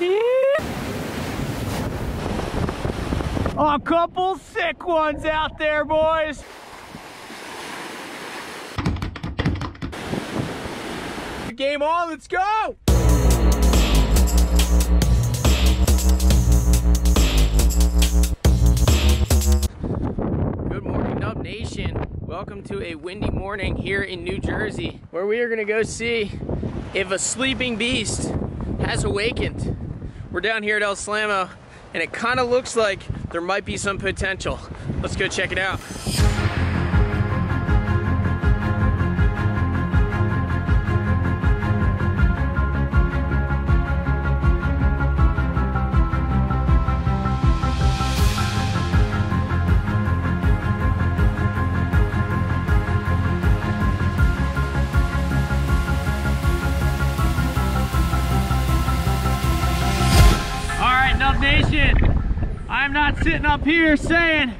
A couple sick ones out there, boys. Game on, let's go! Good morning, Nub Nation. Welcome to a windy morning here in New Jersey, where we are gonna go see if a sleeping beast has awakened. We're down here at El Slammo, and it kind of looks like there might be some potential. Let's go check it out. Sitting up here saying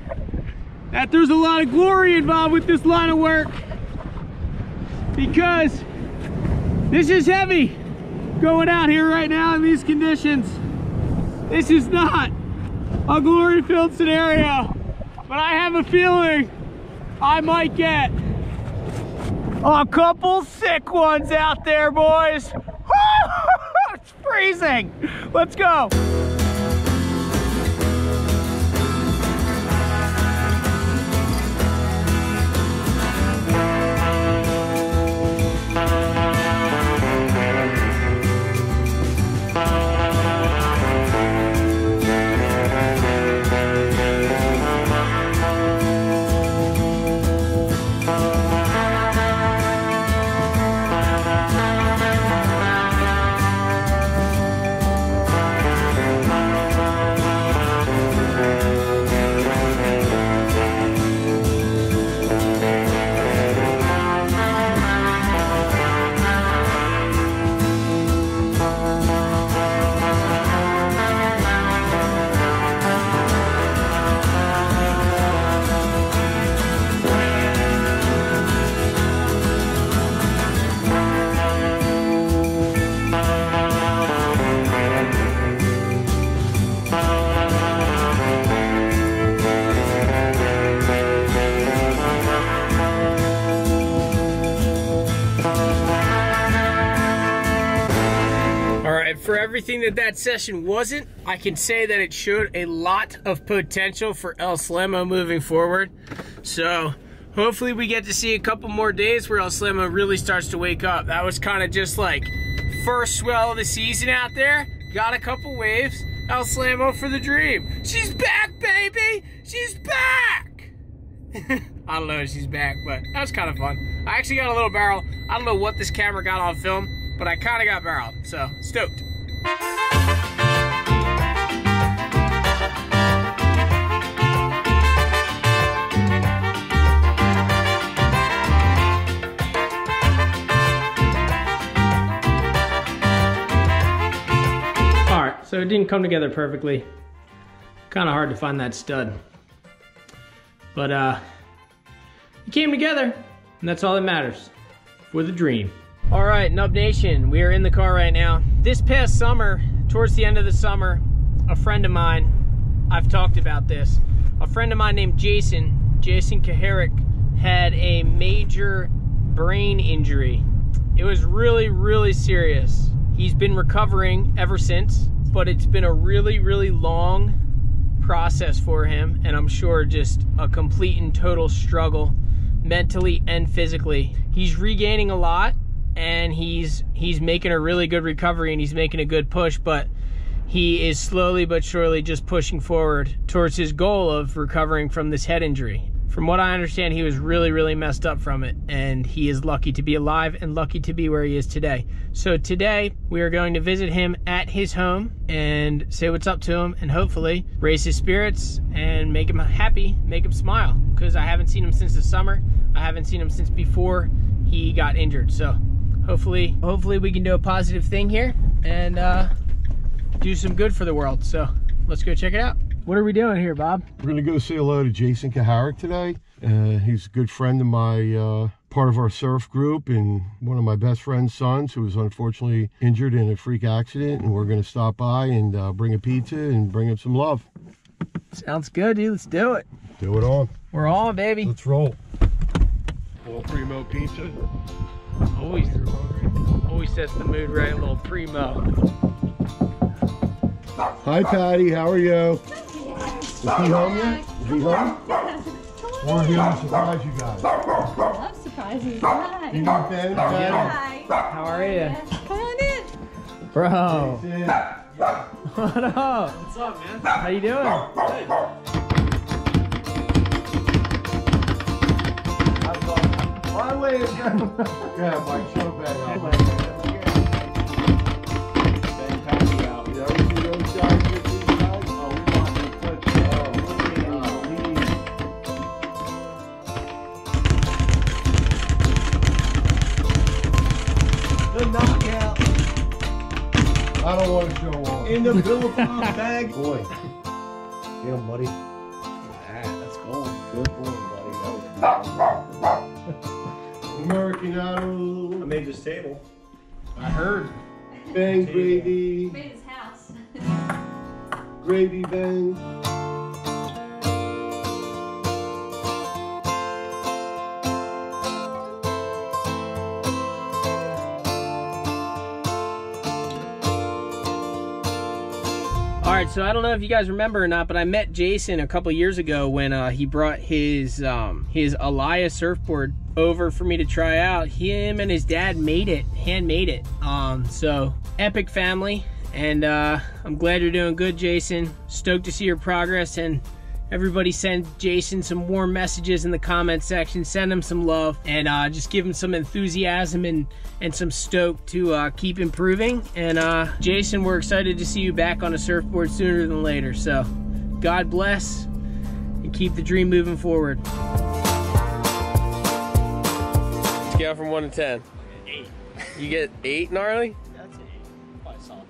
that there's a lot of glory involved with this line of work because this is heavy going out here right now in these conditions. This is not a glory filled scenario, but I have a feeling I might get a couple sick ones out there, boys. it's freezing. Let's go. That that session wasn't, I can say that it showed a lot of potential for El Slammo moving forward. So hopefully we get to see a couple more days where El Slammo really starts to wake up. That was kind of just like first swell of the season out there. Got a couple waves. El Slammo for the dream. She's back, baby! She's back! I don't know if she's back, but that was kind of fun. I actually got a little barrel. I don't know what this camera got on film, but I kind of got barreled, so stoked. So it didn't come together perfectly. Kind of hard to find that stud. But uh, it came together, and that's all that matters for the dream. All right, Nub Nation, we are in the car right now. This past summer, towards the end of the summer, a friend of mine, I've talked about this, a friend of mine named Jason, Jason Kaharick, had a major brain injury. It was really, really serious. He's been recovering ever since, but it's been a really, really long process for him, and I'm sure just a complete and total struggle mentally and physically. He's regaining a lot and he's he's making a really good recovery and he's making a good push, but he is slowly but surely just pushing forward towards his goal of recovering from this head injury. From what I understand, he was really, really messed up from it, and he is lucky to be alive and lucky to be where he is today. So, today we are going to visit him at his home and say what's up to him, and hopefully raise his spirits and make him happy, make him smile. Because I haven't seen him since the summer, I haven't seen him since before he got injured. So, hopefully, hopefully we can do a positive thing here and uh, do some good for the world. So, let's go check it out. What are we doing here, Bob? We're gonna go say hello to Jason Kaharick today. Uh, he's a good friend of my uh, part of our surf group and one of my best friend's sons who was unfortunately injured in a freak accident. And we're going to stop by and uh, bring a pizza and bring him some love. Sounds good, dude. Let's do it. Do it on. We're on, baby. Let's roll. little primo pizza. Always, always sets the mood right. A little primo. Hi, Patty. How are you? Is he home yet? Is he home? We're here to surprise you guys. I love surprises. Hi. You need Ben, Patty? Hi. How are you, Come on in. bro? Sid. What up? What's up, man? How you doing? My way is Yeah, Mike, show Ben out. Yeah, we see those guys get these guys? Oh, we want them to touch it. Oh. The knockout I don't want to show off. in the Billabong bag. Boy. Get him, buddy. That's going. Good boy, buddy. American Idol. I made this table. I heard. Bang gravy. Made his house. Gravy bang. All right, so I don't know if you guys remember or not, but I met Jason a couple years ago when uh, he brought his um, his Elias surfboard over for me to try out. Him and his dad made it, handmade it. Um, so epic family, and uh, I'm glad you're doing good, Jason. Stoked to see your progress, and everybody send Jason some warm messages in the comment section. Send him some love, and uh, just give him some enthusiasm and and some stoke to uh, keep improving. And uh, Jason, we're excited to see you back on a surfboard sooner than later. So, God bless and keep the dream moving forward. Scale from one to ten. Eight. You get eight, gnarly. That's eight. Probably solid.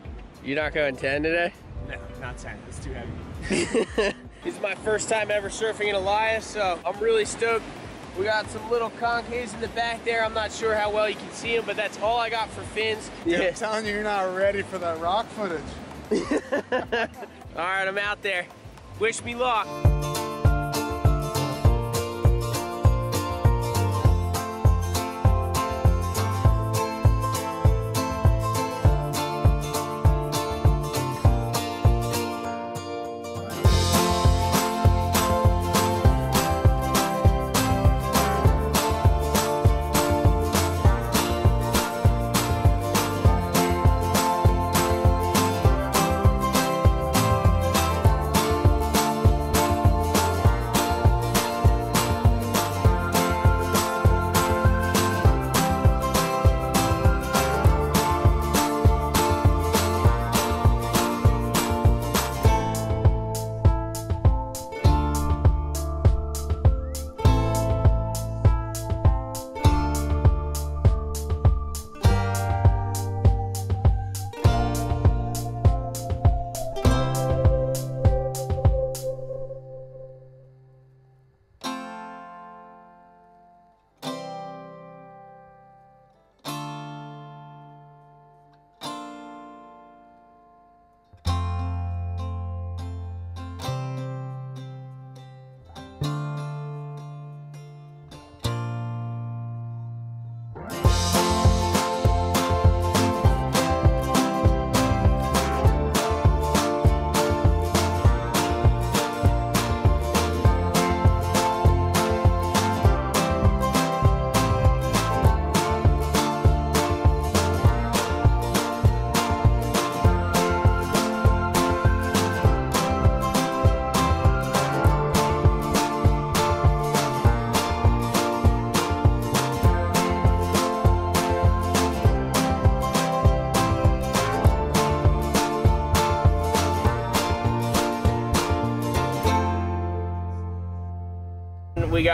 You're not going ten today. No, not ten. It's too heavy. This is my first time ever surfing in Elias, so I'm really stoked. We got some little concaves in the back there. I'm not sure how well you can see them, but that's all I got for fins. Dude, I'm telling you, you're not ready for that rock footage. All right, I'm out there. Wish me luck.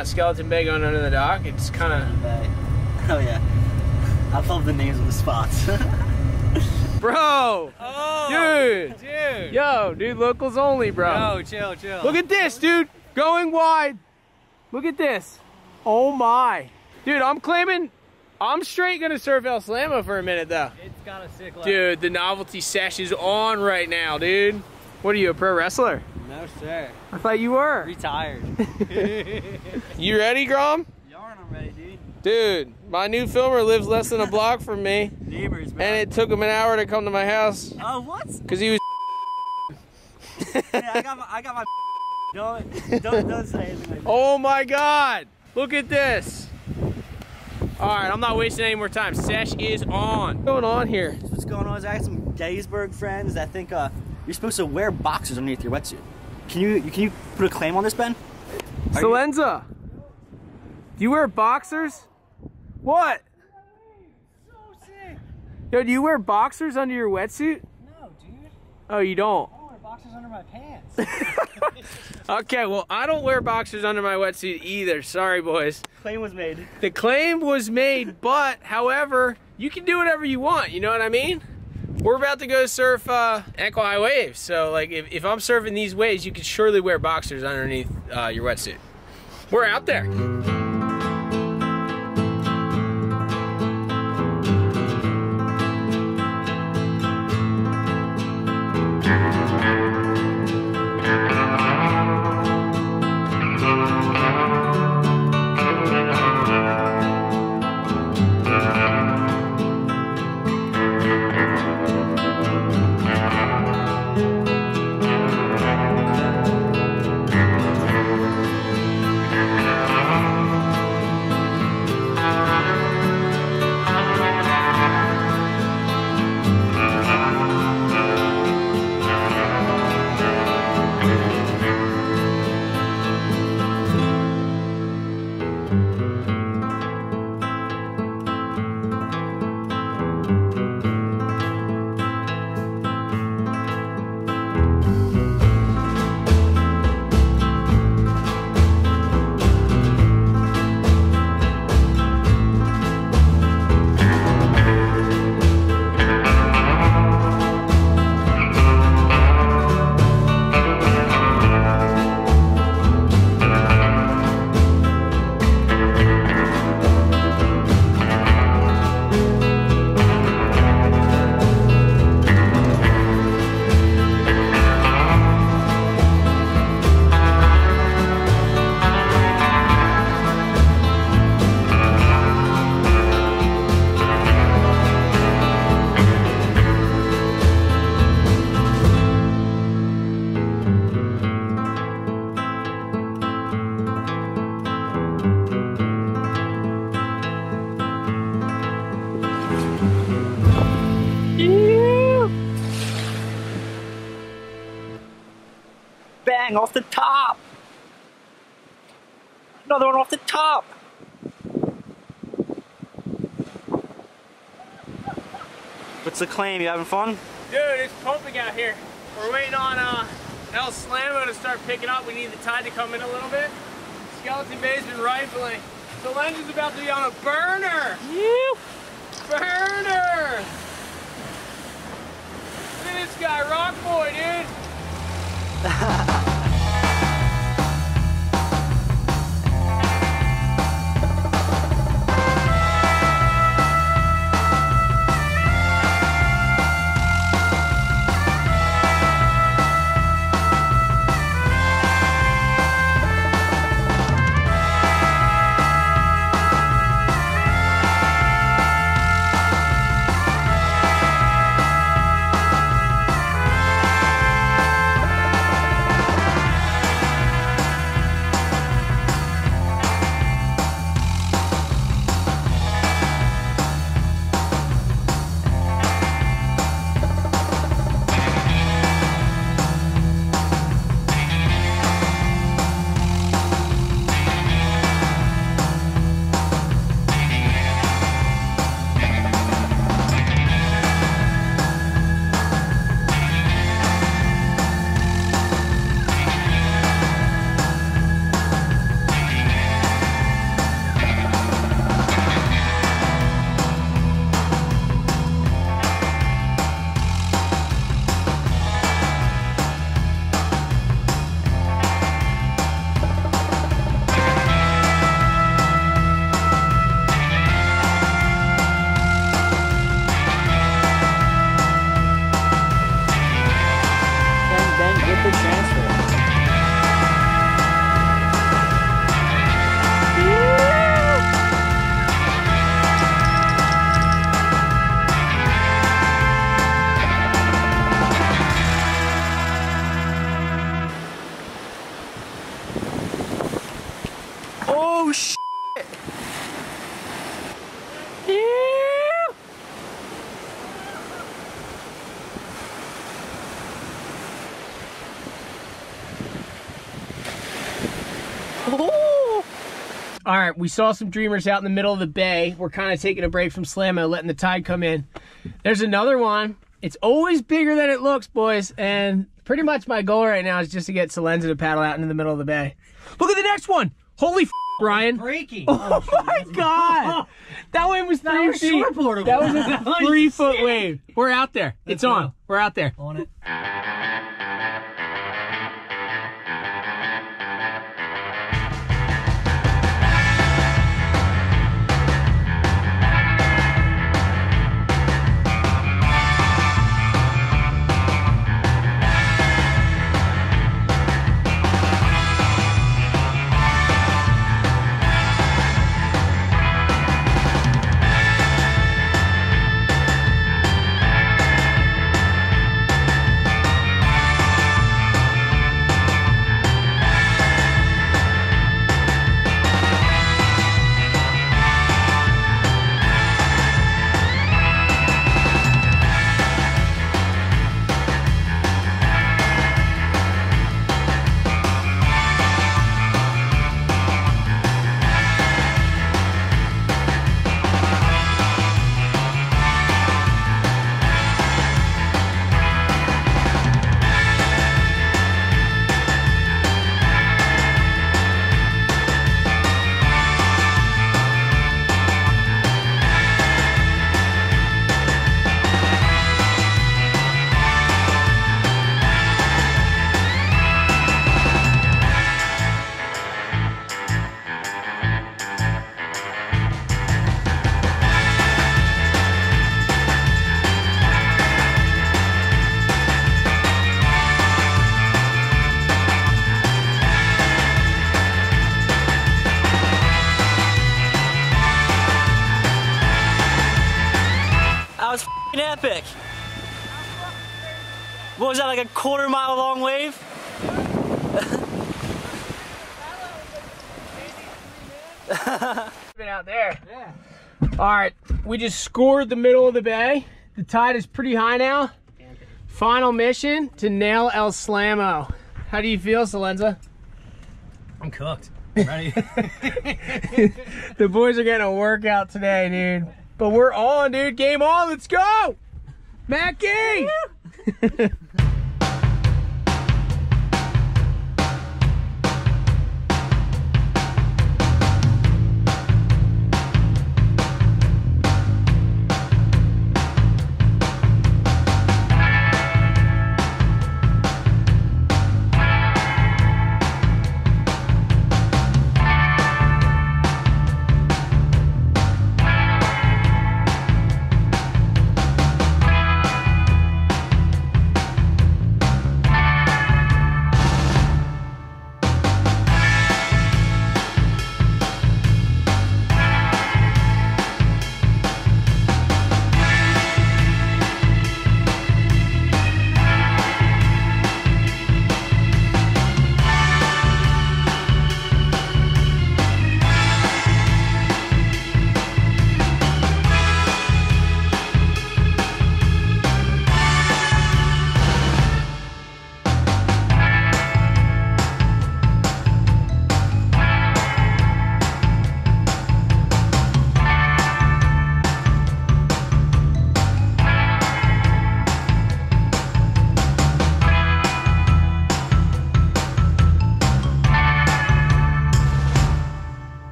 Got Skeleton Bay going under the dock. It's kind of Oh yeah. I love the names of the spots. Bro! Oh, Dude! dude. Yo, dude, locals only, bro. Yo, chill, chill. Look at this, dude! Going wide! Look at this! Oh my! Dude, I'm claiming I'm straight gonna surf El Slammo for a minute though. It's got a sick laugh. Dude, the novelty sesh is on right now, dude. What are you, a pro wrestler? No, sir. I thought you were. Retired. You ready, Grom? Yarn, I'm ready, dude. Dude, my new filmer lives less than a block from me, Neighbors, man. and it took him an hour to come to my house Oh, what? because he was. yeah, I got my, I got my. Don't, don't, don't say anything like. Oh my God! Look at this. All right, I'm not wasting any more time. Sesh is on. What's going on here? What's going on is I got some Gettysburg friends that think uh, you're supposed to wear boxers underneath your wetsuit. Can you, can you put a claim on this, Ben? Are you- Salenza, do you wear boxers? What? Yo, do you wear boxers under your wetsuit? No, dude. Oh, you don't? I don't wear boxers under my pants. Okay, well, I don't wear boxers under my wetsuit either. Sorry, boys. claim was made. The claim was made, but however, you can do whatever you want. You know what I mean? We're about to go surf uh, high waves, so like if, if I'm surfing these waves, you can surely wear boxers underneath uh, your wetsuit. We're out there. Bang, off the top. Another one off the top. What's the claim? You having fun? Dude, it's pumping out here. We're waiting on uh, El Slammo to start picking up. We need the tide to come in a little bit. Skeleton Bay's been rifling. The lens is about to be on a burner. Burner. Look at this guy, Rock Boy, dude. All right, we saw some dreamers out in the middle of the bay. We're kind of taking a break from Slammo, letting the tide come in. There's another one. It's always bigger than it looks, boys. And pretty much my goal right now is just to get Salenza to paddle out into the middle of the bay. Look at the next one. Holy f- Brian. Breaking. Oh, oh my god! That wave was three we're feet. shortboardable. That was a three foot wave. We're out there. It's on. We're out there. On it. What was that, like a quarter mile long wave? Been out there. Yeah. All right, we just scored the middle of the bay. The tide is pretty high now. Final mission to nail El Slammo. How do you feel, Salenza? I'm cooked. Ready? The boys are getting a workout today, dude. But we're on, dude. Game on. Let's go. Mackie!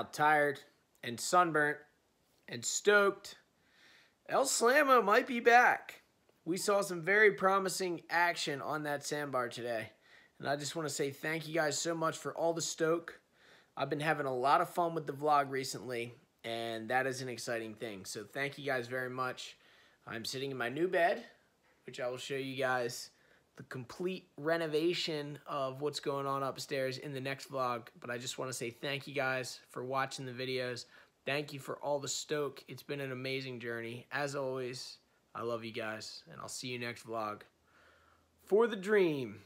now tired and sunburnt and stoked. El Slammo might be back. We saw some very promising action on that sandbar today. And I just want to say thank you guys so much for all the stoke. I've been having a lot of fun with the vlog recently, and that is an exciting thing. So thank you guys very much. I'm sitting in my new bed, which I will show you guys the complete renovation of what's going on upstairs in the next vlog. But I just want to say thank you guys for watching the videos. Thank you for all the stoke. It's been an amazing journey. As always, I love you guys, and I'll see you next vlog. For the dream.